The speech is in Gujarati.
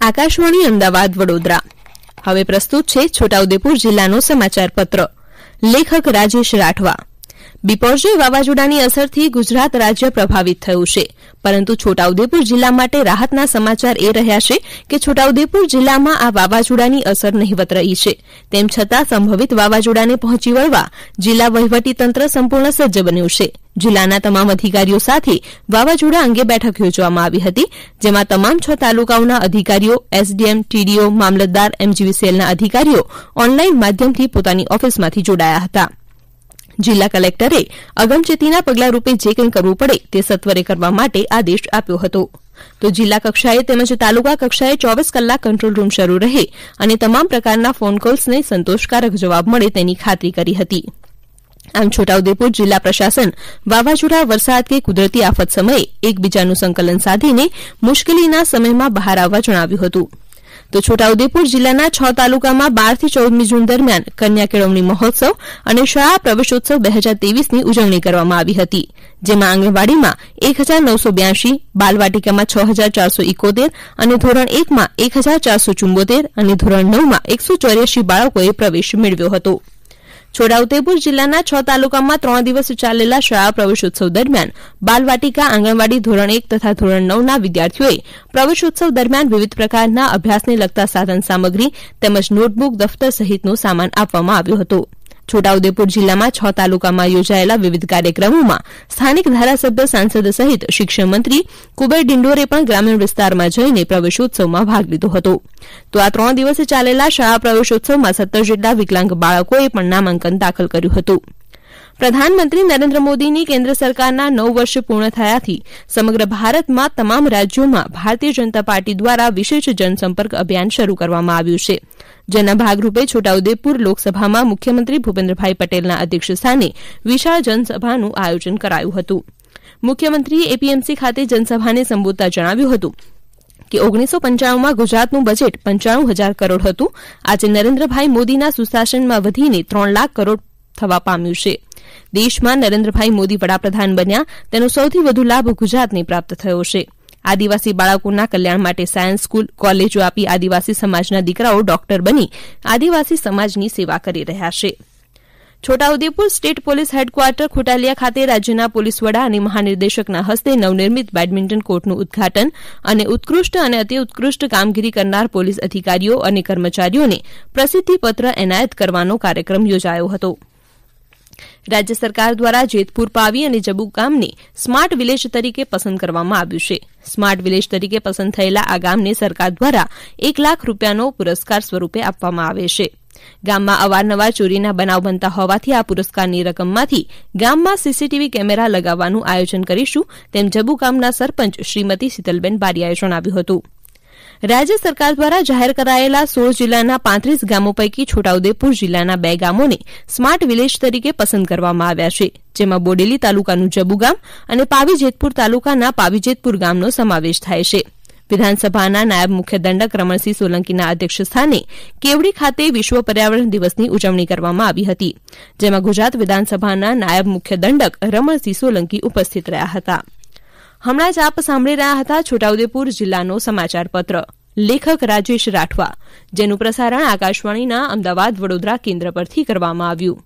આકાશવાણી અમદાવાદ વડોદરા. હવે પ્રસ્તુત છે છોટાઉદેપુર જિલ્લાનો સમાચાર પત્ર લેખક રાજેશ રાઠવા. બિપોરજોય વાવાઝોડાની અસરથી ગુજરાત રાજ્ય પ્રભાવિત થયું છે. પરંતુ છોટાઉદેપુર જિલ્લા માટે રાહતના સમાચાર એ રહ્યા છે કે છોટાઉદેપુર જિલ્લામાં આ વાવાઝોડાની અસર નહિવત રહી છે. તેમ છતાં સંભવિત વાવાઝોડાને પહોંચી વળવા જિલ્લા વહીવટીતંત્ર સંપૂર્ણ સજ્જ બન્યું છે. જિલ્લાના તમામ અધિકારીઓ સાથે વાવાઝોડા અંગે બેઠક યોજવામાં આવી હતી, જેમાં તમામ છ તાલુકાઓના અધિકારીઓ, એસડીએમ, ટીડીઓ, મામલતદાર, એમજીવીસીએલના અધિકારીઓ ઓનલાઇન માધ્યમથી પોતાની ઓફિસમાંથી જોડાયા હતા. જિલ્લા કલેક્ટરે અગમચેતીના પગલારૂપે જે કંઈ કરવું પડે તે સત્વરે કરવા માટે આદેશ આપ્યો હતો. તો જિલ્લા કક્ષાએ તેમજ તાલુકા કક્ષાએ ચોવીસ કલાક કંટ્રોલ રૂમ શરૂ રહે અને તમામ પ્રકારના ફોન કોલ્સને સંતોષકારક જવાબ મળે તેની ખાતરી કરી હતી. આમ છોટાઉદેપુર જિલ્લા પ્રશાસન વાવાઝોડા, વરસાદ કે કુદરતી આફત સમયે એકબીજાનું સંકલન સાધીને મુશ્કેલીના સમયમાં બહાર આવવા જણાવ્યું હતું. તો છોટાઉદેપુર જિલ્લાના છ તાલુકામાં બારથી ચૌદમી જૂન દરમિયાન કન્યા કેળવણી મહોત્સવ અને શાળા પ્રવેશોત્સવ બે હજાર તેવીસની ઉજવણી કરવામાં આવી હતી, જેમાં આંગણવાડીમાં એક હજાર નવસો બ્યાસી બાલવાટિકામાં છ હજાર ચારસો ઇકોતેર અને ધોરણ એકમાં એક હજાર ચારસો ચુંબોતેર અને ધોરણ નવમાં એકસો ચોર્યાસી બાળકોએ પ્રવેશ મેળવ્યો હતો. છોટાઉદેપુર જિલ્લાના છ તાલુકામાં ત્રણ દિવસ ચાલેલા શાળા પ્રવેશોત્સવ દરમિયાન બાલવાટિકા, આંગણવાડી ધોરણ એક તથા ધોરણ નવના વિદ્યાર્થીઓએ પ્રવેશોત્સવ દરમિયાન વિવિધ પ્રકારના અભ્યાસને લગતા સાધન સામગ્રી તેમજ નોટબુક, દફતર સહિતનો સામાન આપવામાં આવ્યો હતો. છોટાઉદેપુર જિલ્લામાં છ તાલુકામાં યોજાયેલા વિવિધ કાર્યક્રમોમાં સ્થાનિક ધારાસભ્ય, સાંસદ સહિત શિક્ષણમંત્રી કુબેર ડિંડોરે પણ ગ્રામીણ વિસ્તારમાં જઈને પ્રવેશોત્સવમાં ભાગ લીધો હતો. તો આ ત્રણ દિવસે ચાલેલા શાળા પ્રવેશોત્સવમાં સત્તર જેટલા વિકલાંગ બાળકોએ પણ નામાંકન દાખલ કર્યું હતું. પ્રધાનમંત્રી નરેન્દ્ર મોદીની કેન્દ્ર સરકારના નવ વર્ષ પૂર્ણ થયાથી સમગ્ર ભારતમાં તમામ રાજ્યોમાં ભારતીય જનતા પાર્ટી દ્વારા વિશેષ જનસંપર્ક અભિયાન શરૂ કરવામાં આવ્યું છે. જેના ભાગરૂપે છોટાઉદેપુર લોકસભામાં મુખ્યમંત્રી ભૂપેન્દ્રભાઈ પટેલના અધ્યક્ષસ્થાને વિશાળ જનસભાનું આયોજન કરાયું હતું. મુખ્યમંત્રીએ એપીએમસી ખાતે જનસભાને સંબોધતા જણાવ્યું હતું કે ઓગણીસો પંચાણુંમાં ગુજરાતનું બજેટ પંચાણું હજાર કરોડ હતું. આજે નરેન્દ્રભાઈ મોદીના સુશાસનમાં વધીને ત્રણ લાખ કરોડ થવા પામ્યું છે. દેશમાં નરેન્દ્રભાઈ મોદી વડાપ્રધાન બન્યા, તેનો સૌથી વધુ લાભ ગુજરાતને પ્રાપ્ત થયો છે. આદિવાસી બાળકોના કલ્યાણ માટે સાયન્સ સ્કૂલ, કોલેજો આપી આદિવાસી સમાજના દીકરાઓ ડોક્ટર બની આદિવાસી સમાજની સેવા કરી રહ્યા છે. Chhota Udepur state police headquarter Khotaliya ખાતે રાજ્યના પોલીસ વડા અને મહાનિર્દેશકના હસ્તે નવનિર્મિત બેડમિન્ટન કોર્ટનું ઉદઘાટન અને ઉત્કૃષ્ટ અને અતિ ઉત્કૃષ્ટ કામગીરી કરનાર પોલીસ અધિકારીઓ અને કર્મચારીઓને પ્રસિદ્ધિપત્ર એનાયત કરવાનો કાર્યક્રમ યોજાયો હતો. રાજ્ય સરકાર દ્વારા જેતપુર પાવી અને જબુ ગામને સ્માર્ટ વિલેજ તરીકે પસંદ કરવામાં આવ્યું છે. સ્માર્ટ વિલેજ તરીકે પસંદ થયેલા આ ગામને સરકાર દ્વારા એક લાખ રૂપિયાનો પુરસ્કાર સ્વરૂપે આપવામાં આવે છે. ગામમાં અવારનવાર ચોરીના બનાવ બનતા હોવાથી આ પુરસ્કારની રકમમાંથી ગામમાં સીસીટીવી કેમેરા લગાવવાનું આયોજન કરીશું તેમ જબુ ગામના સરપંચ શ્રીમતી શીતલબેન બારિયાએ જણાવ્યું હતું. રાજ્ય સરકાર દ્વારા જાહેર કરાયેલા સોળ જિલ્લાના પાંત્રીસ ગામો પૈકી છોટાઉદેપુર જિલ્લાના બે ગામોને સ્માર્ટ વિલેજ તરીકે પસંદ કરવામાં આવ્યા છે, જેમાં બોડેલી તાલુકાનું જબુ ગામ અને પાવી જેતપુર તાલુકાના પાવીજેતપુર ગામનો સમાવેશ થાય છે. વિધાનસભાના નાયબ મુખ્ય દંડક રમણસિંહ સોલંકીના અધ્યક્ષસ્થાને કેવડી ખાતે વિશ્વ પર્યાવરણ દિવસની ઉજવણી કરવામાં આવી હતી, જેમાં ગુજરાત વિધાનસભાના નાયબ મુખ્ય દંડક રમણસિંહ સોલંકી ઉપસ્થિત રહ્યા હતા. હમણાં જ આપ સાંભળી રહ્યા હતા છોટાઉદેપુર જિલ્લાનો સમાચાર પત્ર લેખક રાજેશ રાઠવા, જેનું પ્રસારણ આકાશવાણીના અમદાવાદ વડોદરા કેન્દ્ર પરથી કરવામાં આવ્યું.